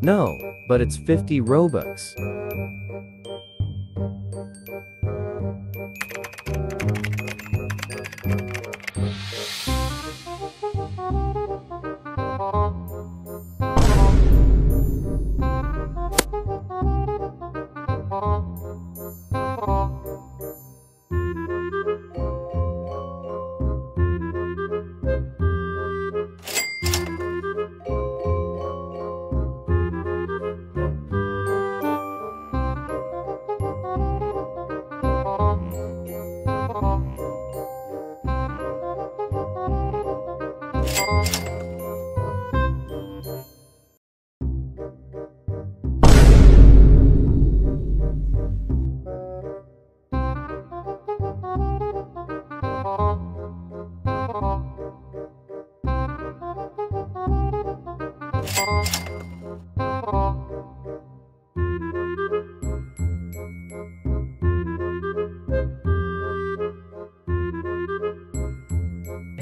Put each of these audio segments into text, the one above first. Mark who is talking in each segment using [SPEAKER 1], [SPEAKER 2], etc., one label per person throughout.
[SPEAKER 1] No, but it's 50 Robux.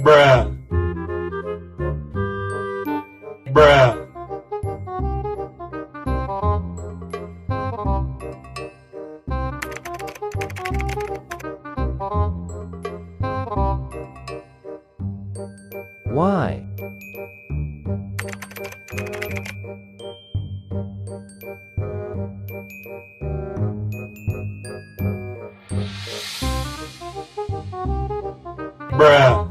[SPEAKER 2] Bruh. Bruh.
[SPEAKER 1] Why?
[SPEAKER 2] Bruh.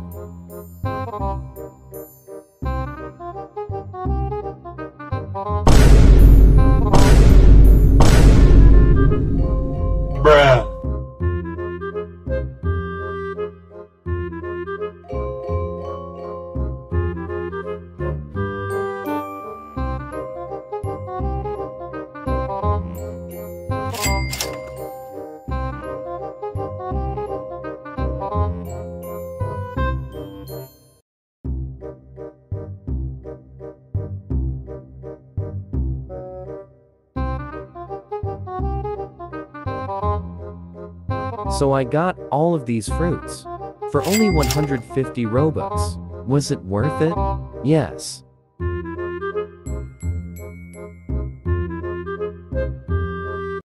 [SPEAKER 1] So I got all of these fruits. For only 150 Robux. Was it worth it? Yes.